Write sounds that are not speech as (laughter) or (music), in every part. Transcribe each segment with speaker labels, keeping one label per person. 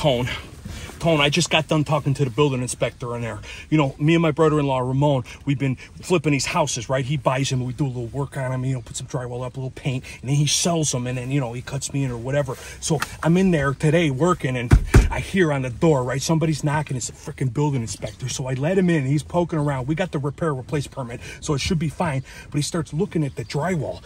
Speaker 1: Tone. Tone, I just got done talking to the building inspector in there. You know, me and my brother-in-law Ramon, we've been flipping these houses, right? He buys them, we do a little work on them, you know, put some drywall up, a little paint, and then he sells them, and then you know he cuts me in or whatever. So I'm in there today working, and I hear on the door, right? Somebody's knocking. It's a freaking building inspector. So I let him in. He's poking around. We got the repair replace permit, so it should be fine. But he starts looking at the drywall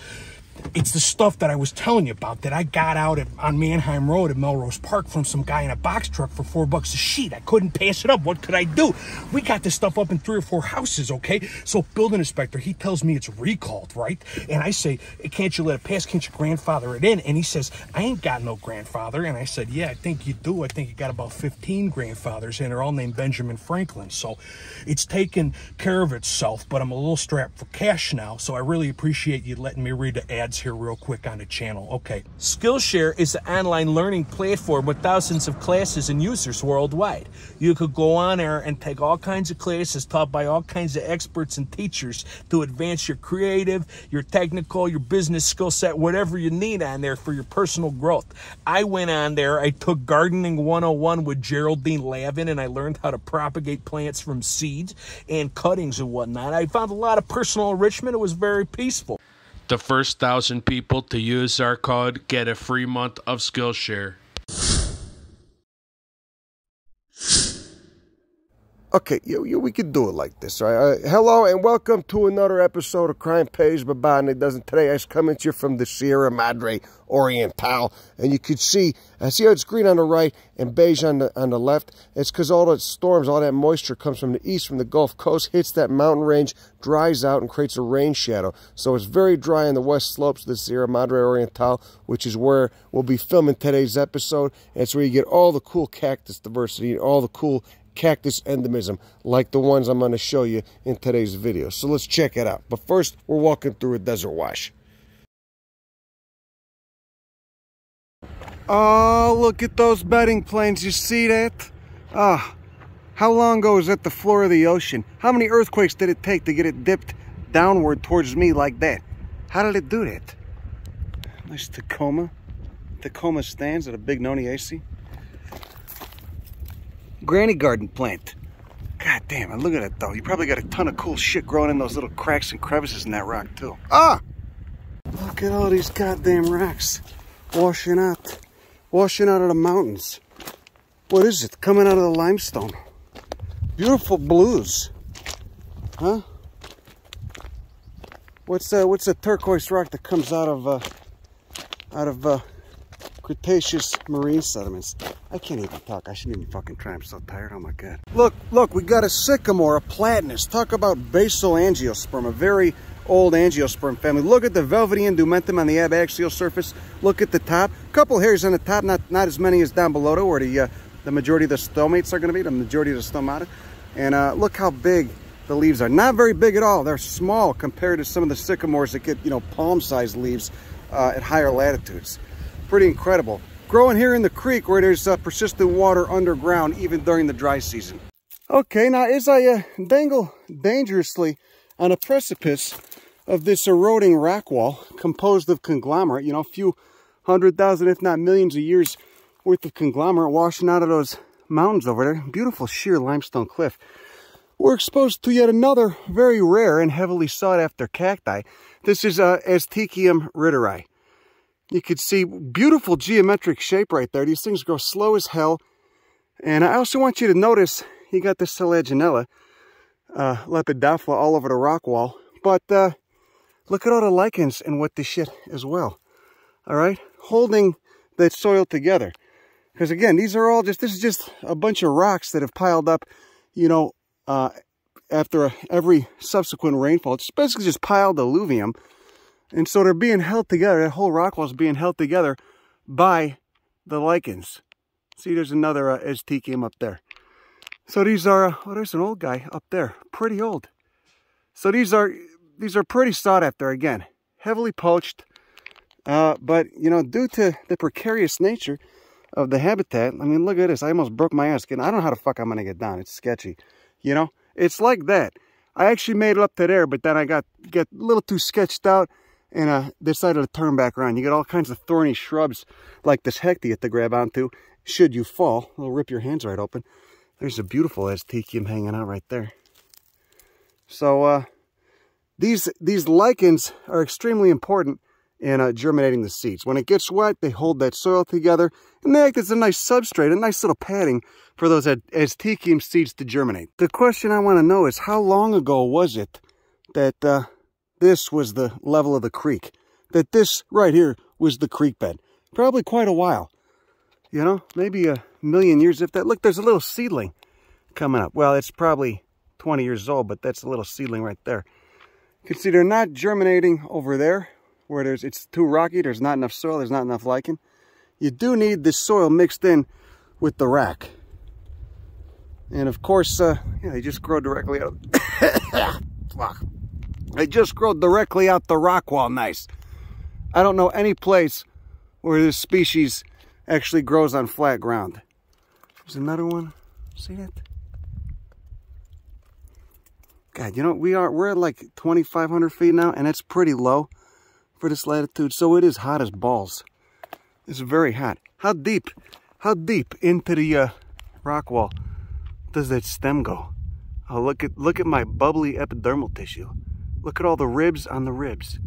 Speaker 1: it's the stuff that I was telling you about that I got out at, on Mannheim Road at Melrose Park from some guy in a box truck for four bucks a sheet. I couldn't pass it up. What could I do? We got this stuff up in three or four houses, okay? So building inspector, he tells me it's recalled, right? And I say, eh, can't you let it pass? Can't you grandfather it in? And he says, I ain't got no grandfather. And I said, yeah, I think you do. I think you got about 15 grandfathers and they're all named Benjamin Franklin. So it's taken care of itself, but I'm a little strapped for cash now. So I really appreciate you letting me read the ads here real quick on the channel. Okay. Skillshare is an online learning platform with thousands of classes and users worldwide. You could go on there and take all kinds of classes taught by all kinds of experts and teachers to advance your creative, your technical, your business skill set, whatever you need on there for your personal growth. I went on there, I took Gardening 101 with Geraldine Lavin, and I learned how to propagate plants from seeds and cuttings and whatnot. I found a lot of personal enrichment. It was very peaceful. The first thousand people to use our code get a free month of Skillshare.
Speaker 2: Okay, you, you, we could do it like this, right? Uh, hello and welcome to another episode of Crime Pays and it doesn't. Today I coming to you from the Sierra Madre Oriental, and you can see, I see how it's green on the right and beige on the on the left. It's because all the storms, all that moisture comes from the east, from the Gulf Coast, hits that mountain range, dries out, and creates a rain shadow. So it's very dry on the west slopes of the Sierra Madre Oriental, which is where we'll be filming today's episode. It's where you get all the cool cactus diversity, and all the cool cactus endemism like the ones I'm going to show you in today's video. So let's check it out. But first, we're walking through a desert wash. Oh, look at those bedding planes. You see that? Ah, oh, how long ago was that the floor of the ocean? How many earthquakes did it take to get it dipped downward towards me like that? How did it do that? Nice Tecoma. Tecoma stans at a Bignoniaceae granny garden plant. God damn it, look at it though. You probably got a ton of cool shit growing in those little cracks and crevices in that rock too. Ah! Look at all these goddamn rocks washing out, washing out of the mountains. What is it? Coming out of the limestone. Beautiful blues. Huh? What's uh, what's the turquoise rock that comes out of uh, out of uh, Cretaceous marine sediments. I can't even talk. I shouldn't even fucking try. I'm so tired. Oh my God. Look, look, we got a sycamore, a platanus. Talk about basal angiosperm, a very old angiosperm family. Look at the velvety indumentum on the abaxial surface. Look at the top. Couple hairs on the top, not, not as many as down below to where the, uh, the majority of the stomates are going to be, the majority of the stomata. And uh, look how big the leaves are. Not very big at all. They're small compared to some of the sycamores that get, you know, palm-sized leaves uh, at higher latitudes pretty incredible. Growing here in the creek where there's uh, persistent water underground even during the dry season. Okay, now as I uh, dangle dangerously on a precipice of this eroding rock wall composed of conglomerate, you know, a few hundred thousand, if not millions of years worth of conglomerate washing out of those mountains over there. Beautiful sheer limestone cliff. We're exposed to yet another very rare and heavily sought after cacti. This is uh, Aztekium ritteri. You could see beautiful geometric shape right there. These things grow slow as hell. And I also want you to notice you got this Selaginella uh, Lepidophylla all over the rock wall. But uh, look at all the lichens and what this shit as well. All right, holding that soil together. Because again, these are all just, this is just a bunch of rocks that have piled up, you know, uh, after a, every subsequent rainfall. It's basically just piled alluvium and so they're being held together. That whole rock wall is being held together by the lichens. See, there's another uh, Aztekium up there. So these are, uh, oh, there's an old guy up there, pretty old. So these are, these are pretty sought after again, heavily poached. Uh, but, you know, due to the precarious nature of the habitat, I mean, look at this. I almost broke my ass. And I don't know how the fuck I'm going to get down. It's sketchy. You know, it's like that. I actually made it up to there, but then I got, get a little too sketched out and uh, decided to turn back around. You get all kinds of thorny shrubs like this hechtia to grab onto, should you fall. It'll rip your hands right open. There's a beautiful Aztekium hanging out right there. So uh, these, these lichens are extremely important in uh, germinating the seeds. When it gets wet, they hold that soil together and they act as a nice substrate, a nice little padding for those Aztekium seeds to germinate. The question I want to know is how long ago was it that uh, this was the level of the creek? That this right here was the creek bed? Probably quite a while. You know, maybe a million years if that. Look, there's a little seedling coming up. Well, it's probably 20 years old, but that's a little seedling right there. You can see they're not germinating over there where there's it's too rocky, there's not enough soil, there's not enough lichen. You do need this soil mixed in with the rack. And of course, uh, yeah, they just grow directly out. (coughs) they just grow directly out the rock wall nice. I don't know any place where this species actually grows on flat ground. There's another one. See that? God, you know, we are, we're at like 2,500 feet now, and it's pretty low for this latitude. So it is hot as balls. It's very hot. How deep, how deep into the uh, rock wall does that stem go? Oh, look at, look at my bubbly epidermal tissue. Look at all the ribs on the ribs.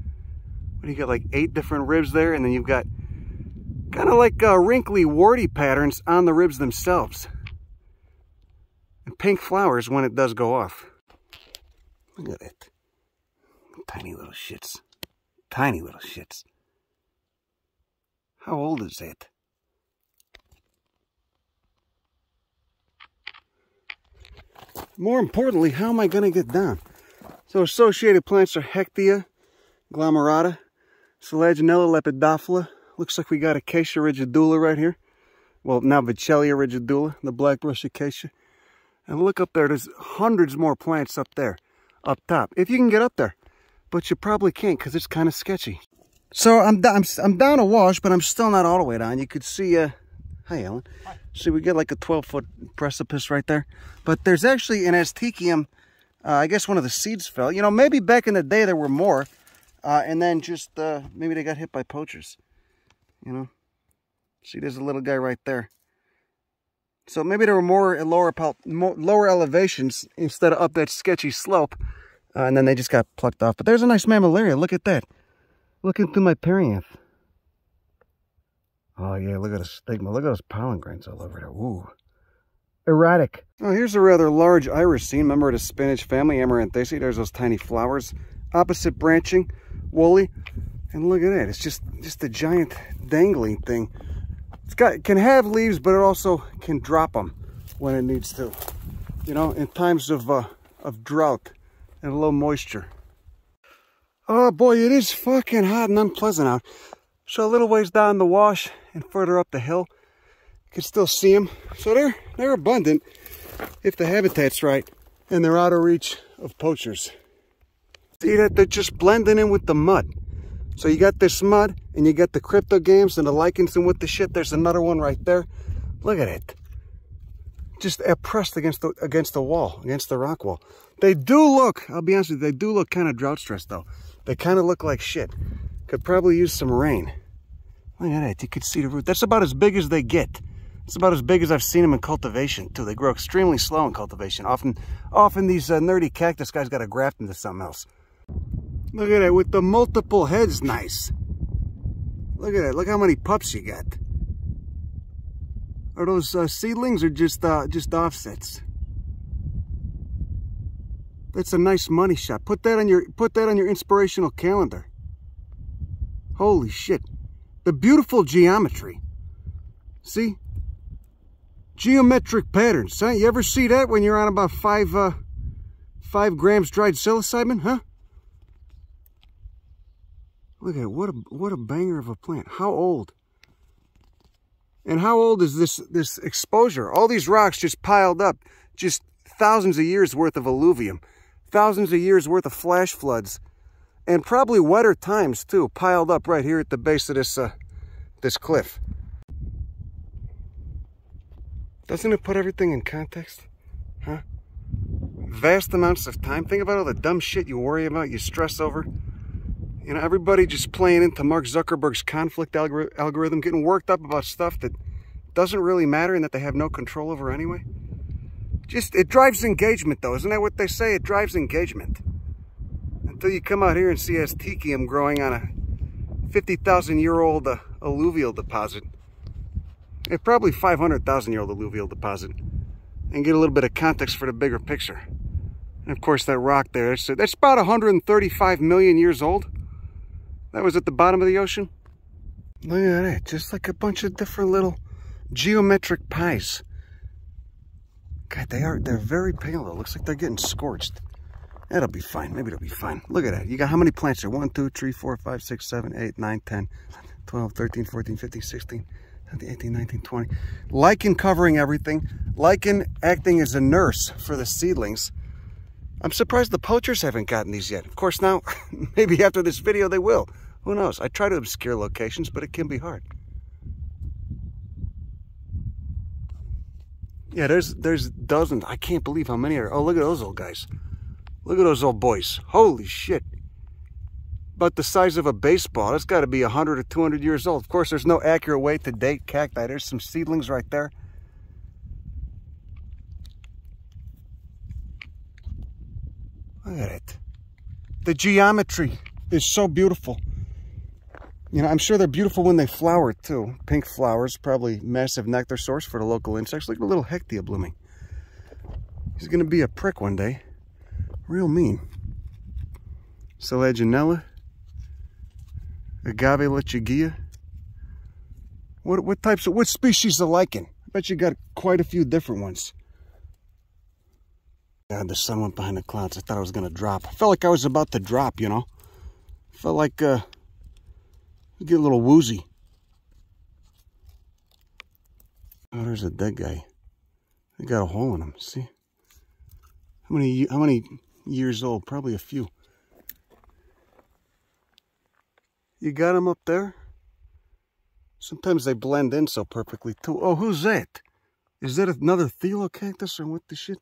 Speaker 2: What do you got, like eight different ribs there? And then you've got kind of like uh, wrinkly, warty patterns on the ribs themselves. And pink flowers when it does go off. Look at it. Tiny little shits. Tiny little shits. How old is it? More importantly, how am I going to get down? So associated plants are Hechtia, glomerata, Selaginella lepidophylla. Looks like we got Acacia rigidula right here. Well, now Vachellia rigidula, the blackbrush acacia. And look up there, there's hundreds more plants up there, up top. If you can get up there but you probably can't because it's kind of sketchy. So I'm, I'm, I'm down a wash, but I'm still not all the way down. You could see, uh, hi Alan. Hi. See, we get like a 12 foot precipice right there. But there's actually an Aztekium, uh, I guess one of the seeds fell. You know, maybe back in the day there were more. Uh, and then just, uh, maybe they got hit by poachers. You know, see there's a little guy right there. So maybe there were more lower, more, lower elevations instead of up that sketchy slope. Uh, and then they just got plucked off. But there's a nice mammillaria. Look at that. Looking through my perianth. Oh, yeah, look at the stigma. Look at those pollen grains all over there. Ooh. Erratic. Oh, here's a rather large iresine, member of the spinach family, Amaranthaceae. There's those tiny flowers. Opposite branching, woolly. And look at that. It's just, just a giant dangling thing. It's got, it can have leaves, but it also can drop them when it needs to. You know, in times of, uh, of drought and a little moisture. Oh boy, it is fucking hot and unpleasant out. So a little ways down the wash and further up the hill, can still see them. So they're, they're abundant if the habitat's right and they're out of reach of poachers. See that they're just blending in with the mud. So you got this mud and you got the cryptogams and the lichens and with the shit. There's another one right there. Look at it. Just pressed against the against the wall, against the rock wall. They do look, I'll be honest with you, they do look kind of drought stressed though. They kind of look like shit. Could probably use some rain. Look at that, you can see the root. That's about as big as they get. It's about as big as I've seen them in cultivation too. They grow extremely slow in cultivation. Often, often these uh, nerdy cactus guys got to graft into something else. Look at it with the multiple heads, nice. Look at it, look how many pups you got. Are those uh, seedlings or just uh, just offsets? That's a nice money shot. Put that on your put that on your inspirational calendar. Holy shit. The beautiful geometry. See? Geometric patterns. Huh? You ever see that when you're on about five uh, five grams dried psilocybin, huh? Look at it. What a what a banger of a plant. How old? And how old is this this exposure? All these rocks just piled up, just thousands of years worth of alluvium thousands of years worth of flash floods and probably wetter times too piled up right here at the base of this uh, this cliff doesn't it put everything in context huh vast amounts of time think about all the dumb shit you worry about you stress over you know everybody just playing into mark zuckerberg's conflict algor algorithm getting worked up about stuff that doesn't really matter and that they have no control over anyway? Just, it drives engagement though. Isn't that what they say? It drives engagement. Until you come out here and see Aztekium growing on a 50,000 year old uh, alluvial deposit. It's probably 500,000 year old alluvial deposit. And get a little bit of context for the bigger picture. And of course that rock there, that's, that's about 135 million years old. That was at the bottom of the ocean. Look at that, just like a bunch of different little geometric pies. God, they are, they're very pale though. Looks like they're getting scorched. That'll be fine. Maybe it'll be fine. Look at that. You got how many plants here? 1, 2, 3, 4, 5, 6, 7, 8, 9, 10, 12, 13, 14, 15, 16, 17, 18, 19, 20. Lichen covering everything. Lichen acting as a nurse for the seedlings. I'm surprised the poachers haven't gotten these yet. Of course, now, (laughs) maybe after this video they will. Who knows? I try to obscure locations, but it can be hard. Yeah, there's there's dozens. I can't believe how many are. Oh, look at those old guys. Look at those old boys. Holy shit. About the size of a baseball. It's got to be 100 or 200 years old. Of course, there's no accurate way to date cacti. There's some seedlings right there. Look at it. The geometry is so beautiful. You know, I'm sure they're beautiful when they flower too. Pink flowers, probably massive nectar source for the local insects. Look at a little hechtia blooming. He's going to be a prick one day. Real mean. Selaginella. Agave lechuguilla. What, what types of, what species of lichen? I bet you got quite a few different ones. God, the sun went behind the clouds. I thought I was going to drop. I felt like I was about to drop, you know. Felt like, uh, get a little woozy. Oh, there's a dead guy. They got a hole in him. See? How many, how many years old? Probably a few. You got them up there? Sometimes they blend in so perfectly too. Oh, who's that? Is that another Thelocactus or what the shit?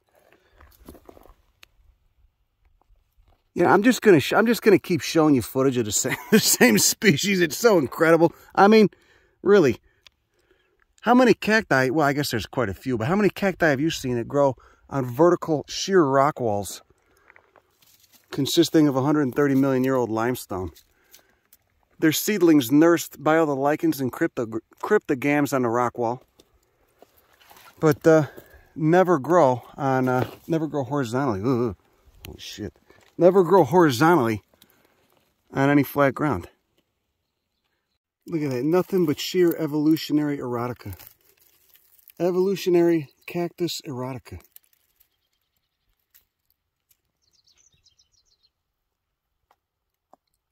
Speaker 2: Yeah, I'm just gonna I'm just gonna keep showing you footage of the (laughs) same the same species. It's so incredible. I mean, really, how many cacti? Well, I guess there's quite a few, but how many cacti have you seen that grow on vertical sheer rock walls, consisting of 130 million year old limestone? They're seedlings nursed by all the lichens and crypto, cryptogams on the rock wall, but uh, never grow on uh, never grow horizontally. Ugh. Oh shit never grow horizontally on any flat ground. Look at that, nothing but sheer evolutionary erotica. Evolutionary cactus erotica.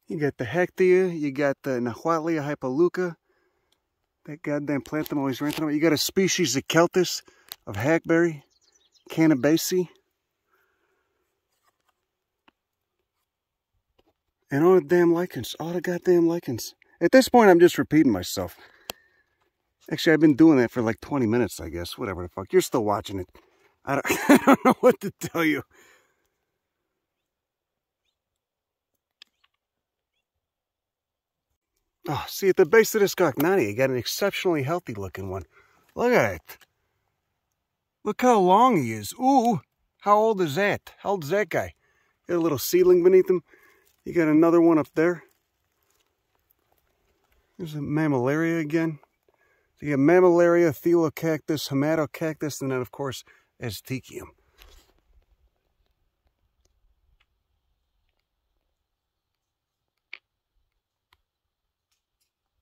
Speaker 2: You got the Hechtia, you got the Gochnatia hypoleuca, that goddamn plant I'm always ranting about. You got a species of Celtis, of hackberry, Cannabaceae. And all the damn lichens. All the goddamn lichens. At this point, I'm just repeating myself. Actually, I've been doing that for like 20 minutes, I guess. Whatever the fuck. You're still watching it. I don't, (laughs) I don't know what to tell you. Oh, see, at the base of this Gochnatia, you got an exceptionally healthy looking one. Look at it. Look how long he is. Ooh, how old is that? How old is that guy? Got a little seedling beneath him. You got another one up there. There's a mammillaria again. So you got mammillaria, Thelocactus, hamatocactus, and then of course Aztekium.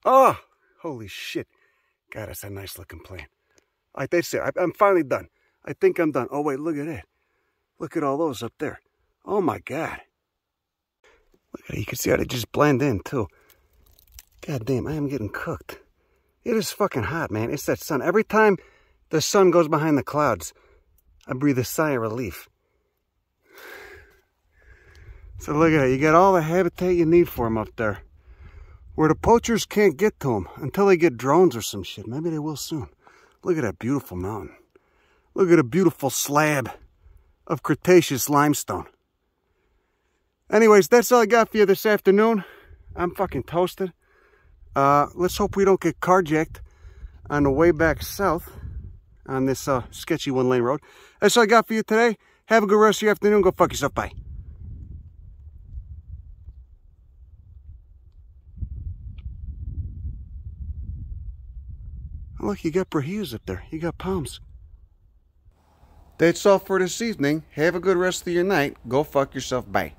Speaker 2: Oh, holy shit. God, that's a nice looking plant. All right, that's it. I'm finally done. I think I'm done. Oh, wait, look at that. Look at all those up there. Oh, my God. Look at it. You can see how they just blend in, too. God damn, I am getting cooked. It is fucking hot, man. It's that sun. Every time the sun goes behind the clouds, I breathe a sigh of relief. So look at it. You got all the habitat you need for them up there. Where the poachers can't get to them until they get drones or some shit. Maybe they will soon. Look at that beautiful mountain. Look at a beautiful slab of Cretaceous limestone. Anyways, that's all I got for you this afternoon. I'm fucking toasted. Uh, let's hope we don't get carjacked on the way back south on this uh, sketchy one lane road. That's all I got for you today. Have a good rest of your afternoon. Go fuck yourself. Bye. Look, you got brahillas up there. You got palms. That's all for this evening. Have a good rest of your night. Go fuck yourself. Bye.